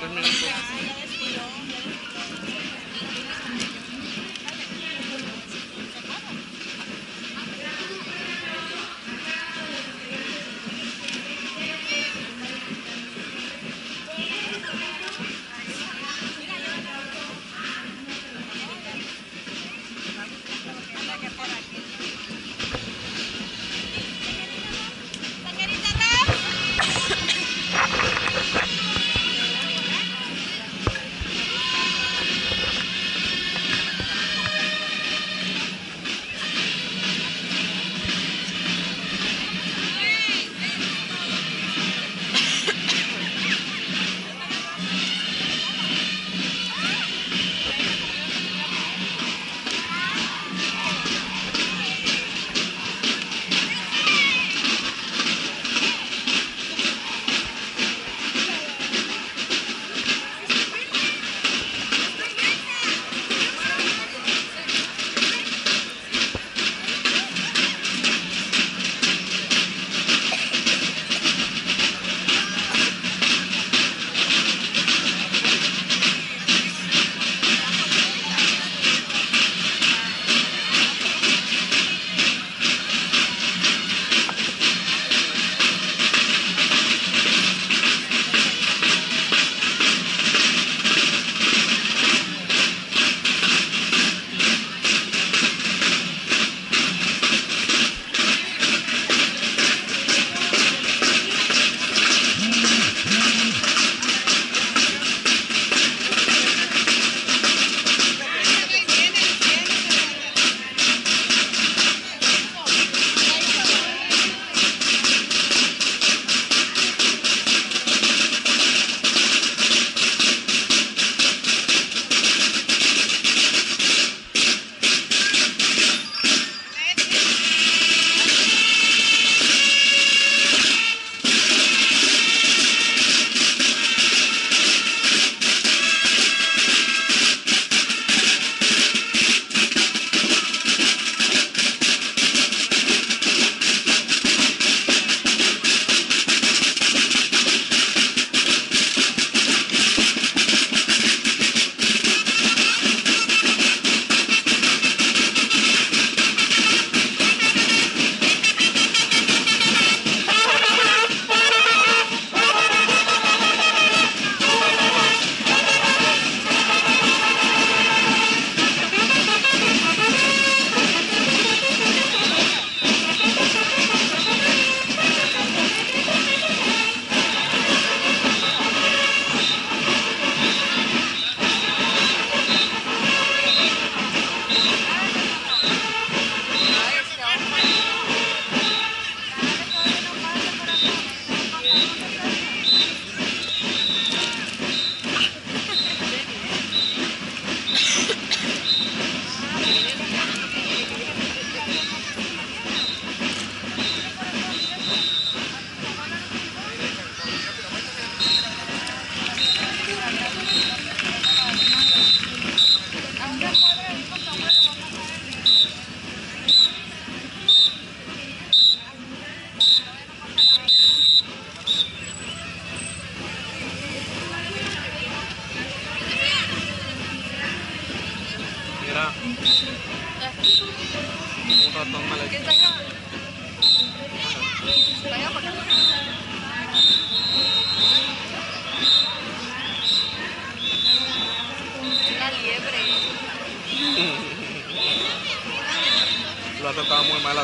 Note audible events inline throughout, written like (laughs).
Dois minutos.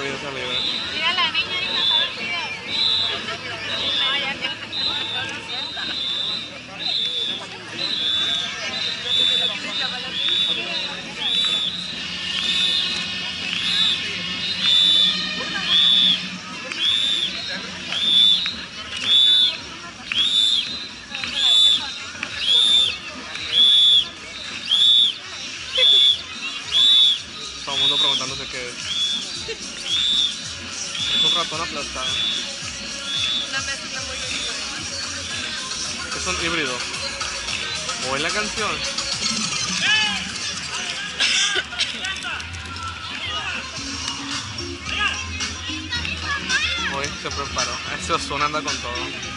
La. Mira la niña está vestida. No, ya. Todo el mundo preguntándose qué es. Es un ratón aplastado. Una mezcla muy rica. Es un híbrido. ¿O es la canción? (coughs) Hoy se preparó. Ese Ozuna anda con todo.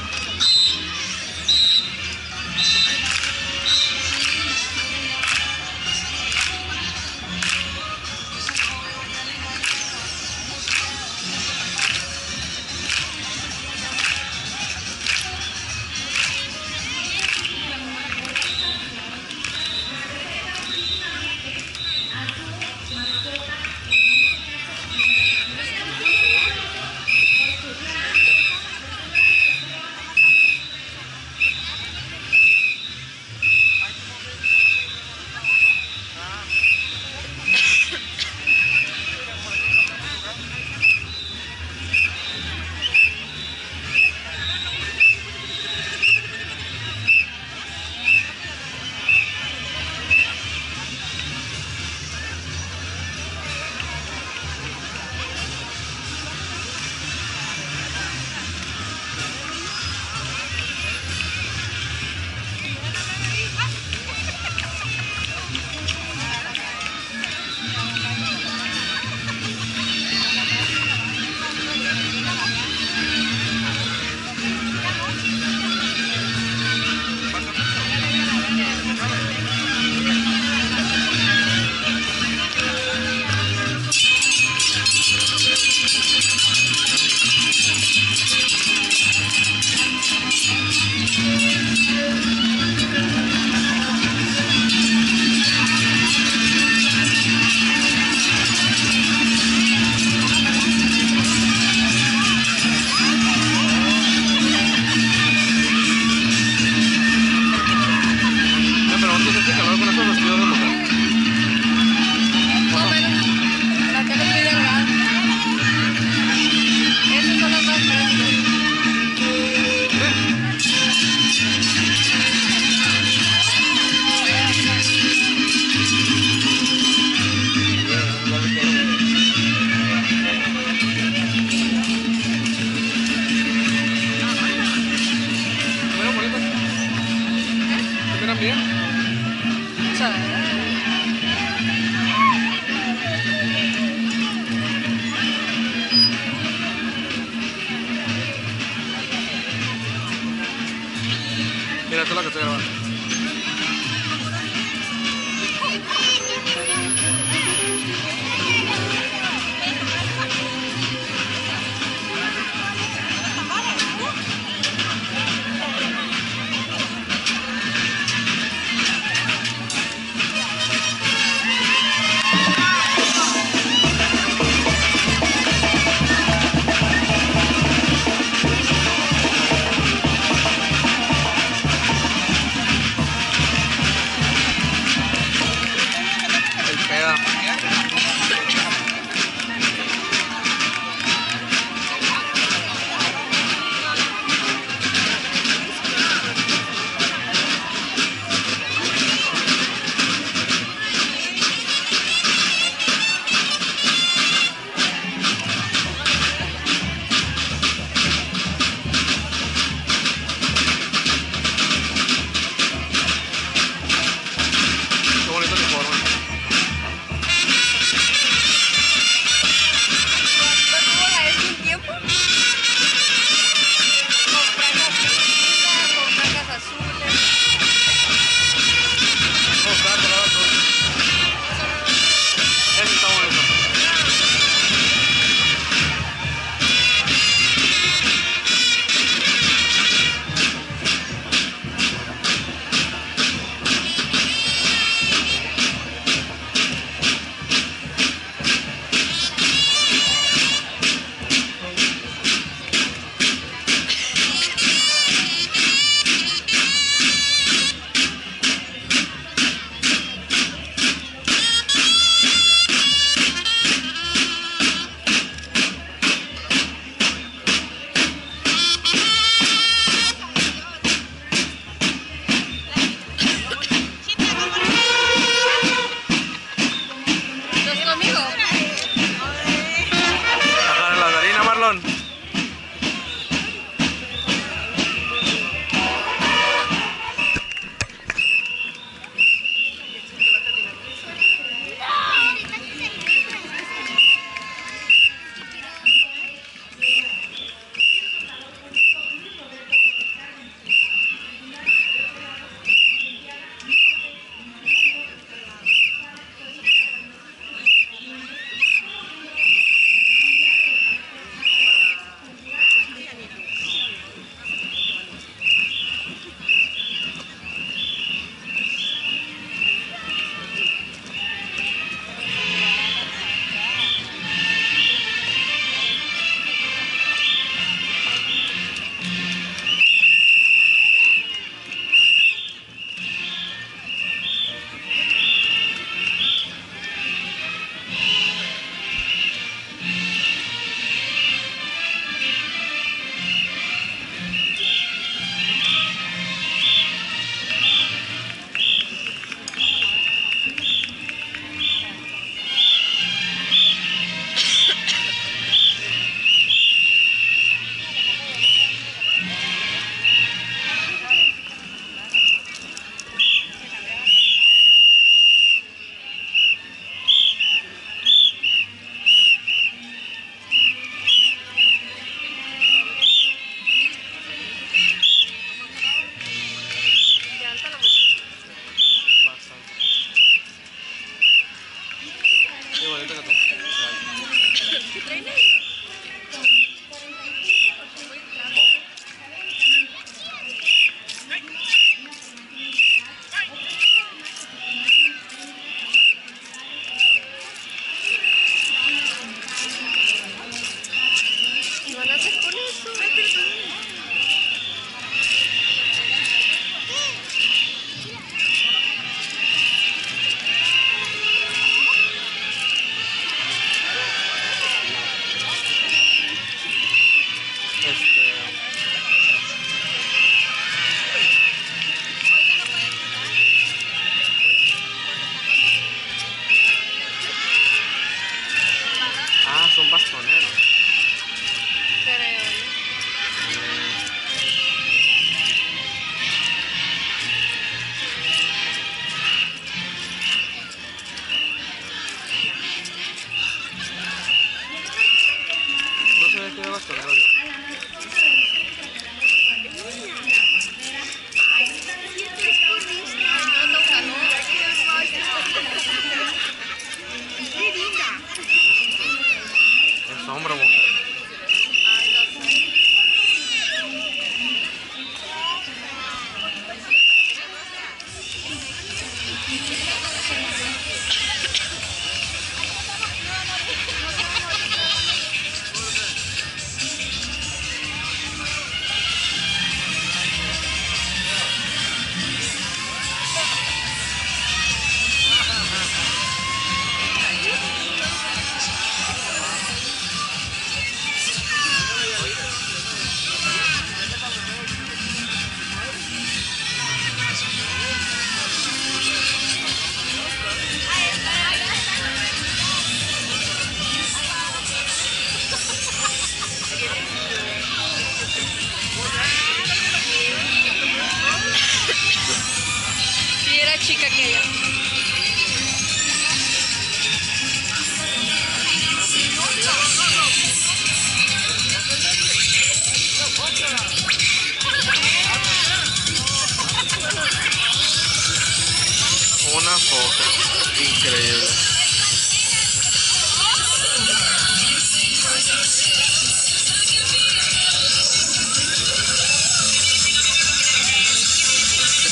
Yeah.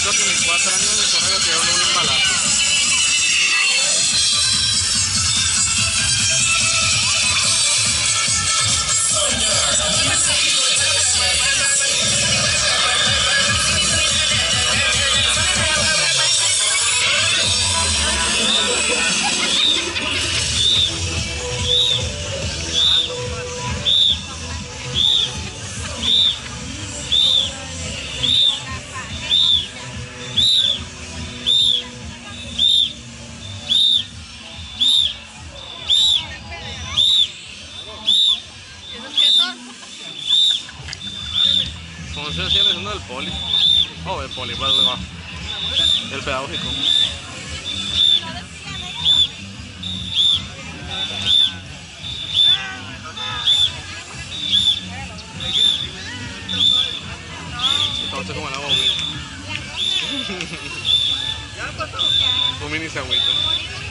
Esto que mis cuatro años de carrera dieron un embalazo. Poli. Oh, el poli, vale, va. El pedagógico. Entonces como la. (laughs) Un mini agüita.